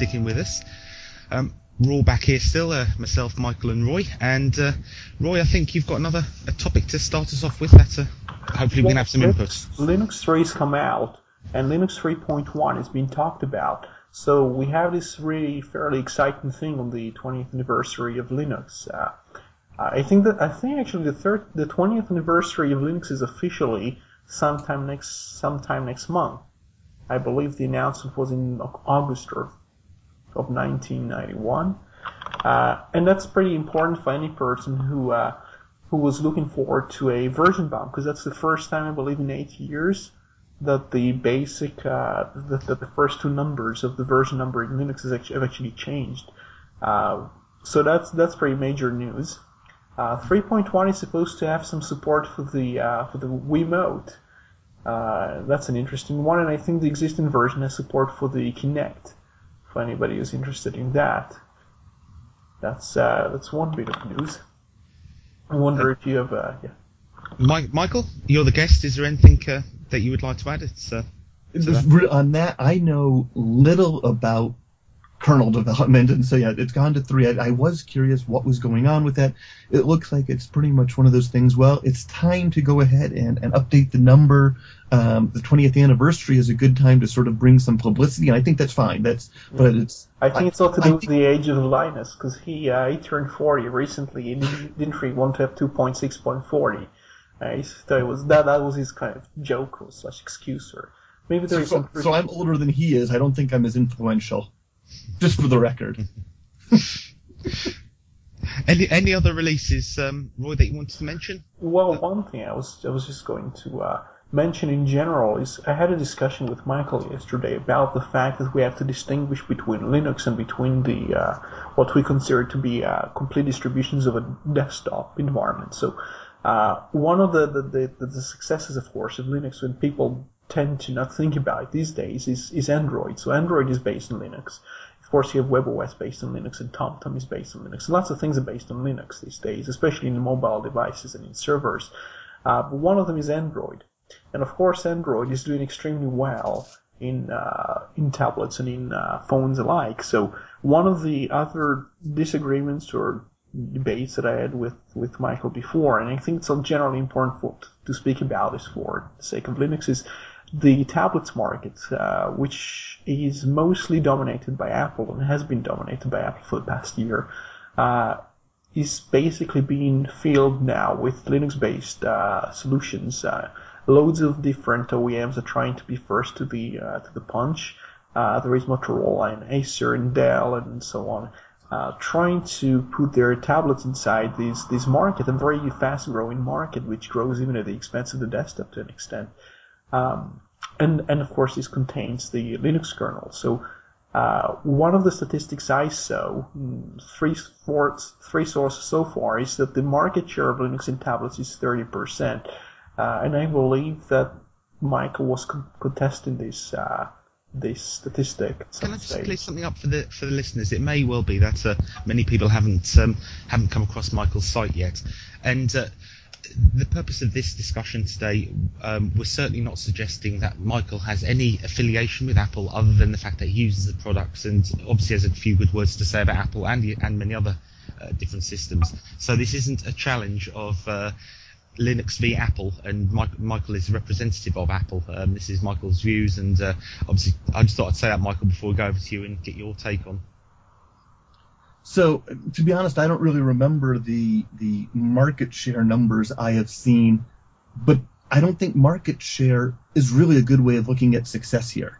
sticking with us. Um, we're all back here still, uh, myself, Michael, and Roy. And uh, Roy, I think you've got another a topic to start us off with. That uh, hopefully we can have some input. Linux 3 has come out, and Linux 3.1 has been talked about. So we have this really fairly exciting thing on the 20th anniversary of Linux. Uh, I think that I think actually the third, the 20th anniversary of Linux is officially sometime next sometime next month. I believe the announcement was in August of, of 1991. Uh, and that's pretty important for any person who uh, who was looking forward to a version bump because that's the first time I believe in eight years that the basic uh, that, the first two numbers of the version number in Linux have actually changed. Uh, so that's that's pretty major news. Uh, 3.1 is supposed to have some support for the uh, for the Wiimote, uh, that's an interesting one, and I think the existing version has support for the Kinect. For anybody who's interested in that, that's uh, that's one bit of news. I wonder if you have, uh, yeah. Mike, Michael, you're the guest. Is there anything uh, that you would like to add? It's uh, on that. I know little about kernel development, and so yeah, it's gone to three. I, I, was curious what was going on with that. It looks like it's pretty much one of those things. Well, it's time to go ahead and, and update the number. Um, the 20th anniversary is a good time to sort of bring some publicity, and I think that's fine. That's but it's. I think it's all to do with the age of Linus because he uh, he turned 40 recently and he didn't really want to have 2.6.40. Uh, so it was that that was his kind of joke or slash excuse or maybe there's so, some. So I'm older than he is. I don't think I'm as influential just for the record. any any other releases, um, Roy, that you wanted to mention? Well, one thing I was I was just going to uh, mention in general is I had a discussion with Michael yesterday about the fact that we have to distinguish between Linux and between the uh, what we consider to be uh, complete distributions of a desktop environment. So. Uh, one of the, the, the, the successes, of course, of Linux when people tend to not think about these days is, is Android. So Android is based on Linux. Of course, you have WebOS based on Linux and TomTom is based on Linux. Lots of things are based on Linux these days, especially in mobile devices and in servers. Uh, but one of them is Android. And of course, Android is doing extremely well in uh, in tablets and in uh, phones alike. So one of the other disagreements or debates that I had with, with Michael before, and I think it's generally important for, to speak about this for the sake of Linux, is the tablets market, uh, which is mostly dominated by Apple and has been dominated by Apple for the past year, uh, is basically being filled now with Linux-based uh, solutions. Uh, loads of different OEMs are trying to be first to the uh, to the punch. Uh, there is Motorola and Acer and Dell and so on. Uh, trying to put their tablets inside this this market, a very fast growing market, which grows even at the expense of the desktop to an extent. Um, and, and of course, this contains the Linux kernel. So uh, one of the statistics I saw, mm, three, four, three sources so far, is that the market share of Linux in tablets is 30%. Uh, and I believe that Michael was con- contesting this uh, this statistic. Can I just clear something up for the for the listeners? It may well be that uh, many people haven't um, haven't come across Michael's site yet, and uh, the purpose of this discussion today, um, we're certainly not suggesting that Michael has any affiliation with Apple other than the fact that he uses the products and obviously has a few good words to say about Apple and, and many other uh, different systems. So this isn't a challenge of uh, Linux v Apple, and Mike, Michael is representative of Apple. Um, this is Michael's views, and uh, obviously I just thought I'd say that, Michael, before we go over to you and get your take on. So to be honest, I don't really remember the the market share numbers I have seen, but I don't think market share is really a good way of looking at success here.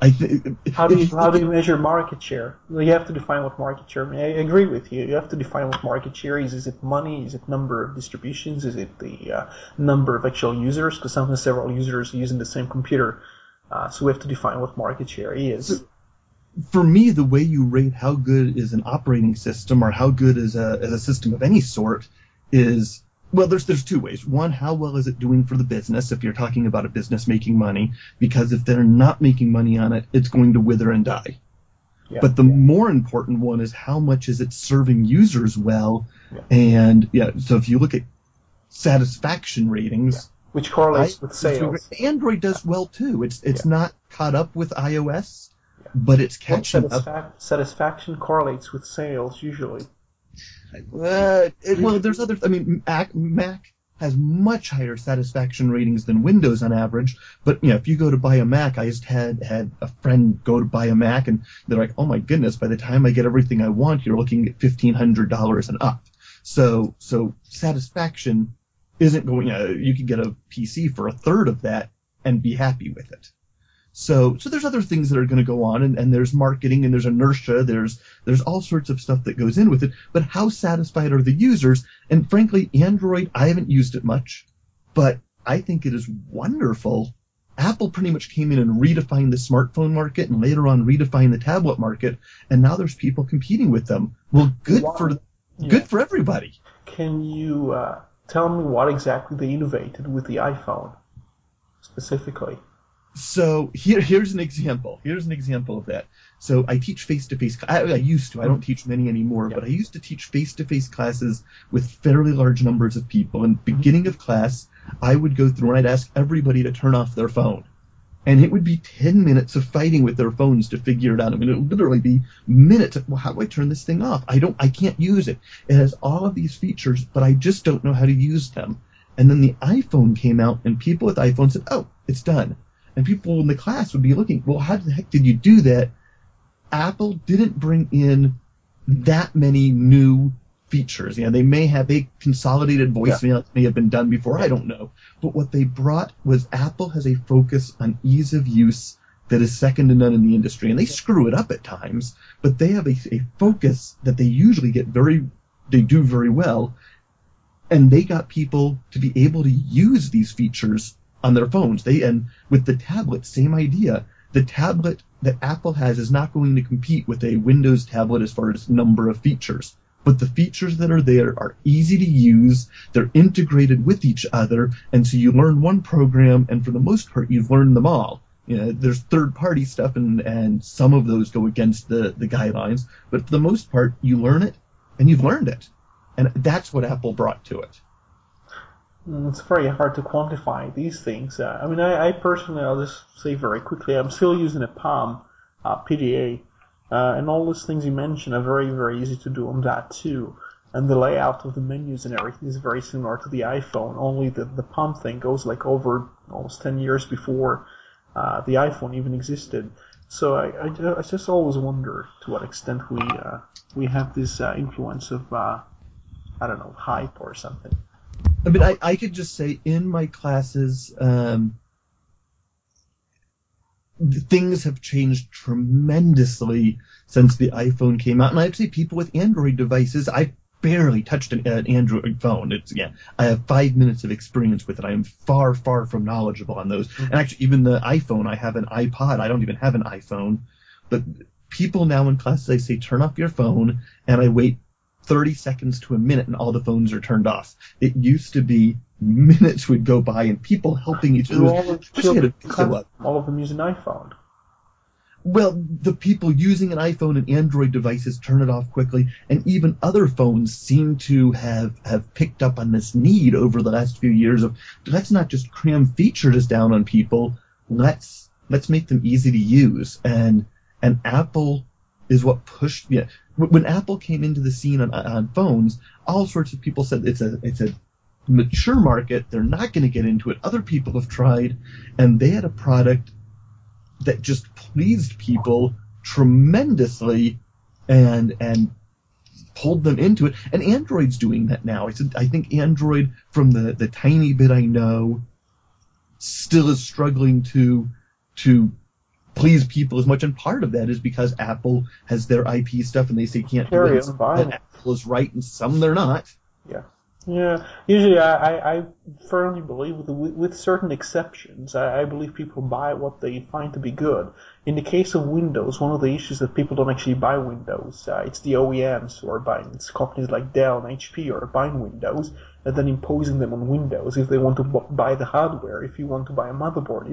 I th- how do you how do you measure market share? Well, you have to define what market share. I, mean, I agree with you. You have to define what market share is. Is it money? Is it number of distributions? Is it the uh, number of actual users? Because sometimes several users are using the same computer. Uh, so we have to define what market share is for me, the way you rate how good is an operating system or how good is a, is a system of any sort is well, there's there's two ways. One, how well is it doing for the business? If you're talking about a business making money, because if they're not making money on it, it's going to wither and die. Yeah, but the yeah. more important one is how much is it serving users well, yeah. and yeah. So if you look at satisfaction ratings, which correlates I, with sales, Android does well too. It's it's not caught up with iOS but it's Well, catching up. satisfaction correlates with sales usually. Uh, it- well, there's other. I mean, Mac, Mac has much higher satisfaction ratings than Windows on average. But you know, if you go to buy a Mac, I just had had a friend go to buy a Mac, and they're like, "Oh my goodness! By the time I get everything I want, you're looking at fifteen hundred dollars and up." So, so satisfaction isn't going. Uh, you could get a PC for a third of that and be happy with it. So, so there's other things that are going to go on, and, and there's marketing, and there's inertia, there's there's all sorts of stuff that goes in with it. But how satisfied are the users? And frankly, Android, I haven't used it much, but I think it is wonderful. Apple pretty much came in and redefined the smartphone market, and later on redefined the tablet market, and now there's people competing with them. Well, good Wow. for Yeah. good for everybody. Can you uh, tell me what exactly they innovated with the iPhone specifically? So here, here's an example. Here's an example of that. So I teach face-to-face. I, I used to. I don't teach many anymore, but I used to teach face-to-face classes with fairly large numbers of people. And mm-hmm. beginning of class, I would go through and I'd ask everybody to turn off their phone, and it would be ten minutes of fighting with their phones to figure it out. I mean, it would literally be minutes. Of, well, how do I turn this thing off? I don't. I can't use it. It has all of these features, but I just don't know how to use them. And then the iPhone came out, and people with iPhones said, "Oh, it's done." And people in the class would be looking, well, how the heck did you do that? Apple didn't bring in that many new features. Yeah, they may have they consolidated voicemail it may have been done before. I don't know. But what they brought was Apple has a focus on ease of use that is second to none in the industry, and they screw it up at times. But they have a, a focus that they usually get very, they do very well, and they got people to be able to use these features on their phones. They and with the tablet, same idea. The tablet that Apple has is not going to compete with a Windows tablet as far as number of features. But the features that are there are easy to use. They're integrated with each other, and so you learn one program, and for the most part, you've learned them all. You know, there's third-party stuff, and and some of those go against the the guidelines. But for the most part, you learn it, and you've learned it, and that's what Apple brought to it. Mm, It's very hard to quantify these things. Uh, I mean, I, I personally, I'll just say very quickly, I'm still using a Palm uh, PDA, uh, and all those things you mentioned are very, very easy to do on that too. And the layout of the menus and everything is very similar to the iPhone, only the, the Palm thing goes like over almost 10 years before uh, the iPhone even existed. So I, I, I just always wonder to what extent we uh, we have this uh, influence of I don't know hype or something. I mean, I, I could just say in my classes, um, things have changed tremendously since the iPhone came out. And I'd say people with Android devices, I barely touched an, an Android phone. It's yeah, I have five minutes of experience with it. I am far, far from knowledgeable on those. And actually, even the iPhone, I have an iPod. I don't even have an iPhone. But people now in classes, I say turn off your phone, and I wait 30 seconds to a minute and all the phones are turned off. It used to be minutes would go by and people helping each all other. of, especially at a children all of them use an iPhone. Well, the people using an iPhone and Android devices turn it off quickly, and even other phones seem to have, have picked up on this need over the last few years of let's not just cram features down on people, let's let's make them easy to use. And and Apple is what pushed yeah. When Apple came into the scene on, on phones, all sorts of people said it's a it's a mature market. They're not going to get into it. Other people have tried, and they had a product that just pleased people tremendously, and and pulled them into it. And Android's doing that now. I said I think Android, from the the tiny bit I know, still is struggling to to please people as much, and part of that is because Apple has their IP stuff, and they say you can't do Carry it. on buying And Apple is right, and some they're not. Yeah. Yeah. Usually, I, I, I firmly believe, with, with, certain exceptions, I, I believe people buy what they find to be good. In the case of Windows, one of the issues that people don't actually buy Windows. Uh, it's the OEMs who are buying. It's companies like Dell and HP are buying Windows and then imposing them on Windows if they want to bu- buy the hardware. If you want to buy a motherboard,